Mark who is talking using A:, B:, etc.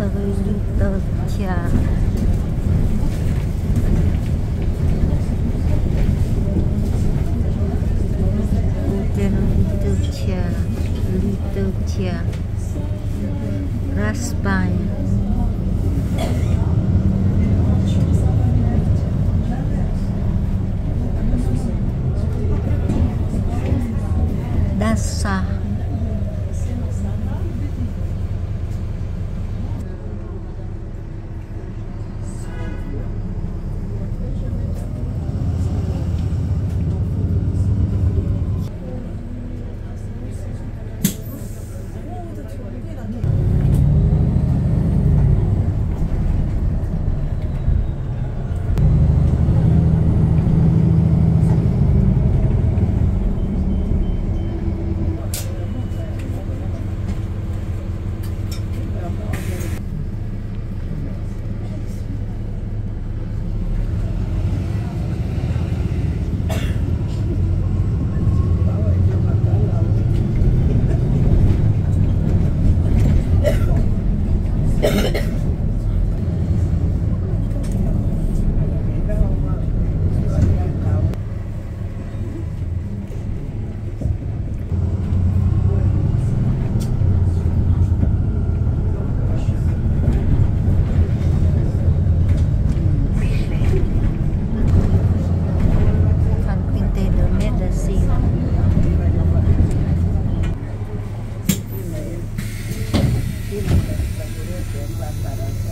A: Cerulito Tia. Cerulito Tia. very well for us.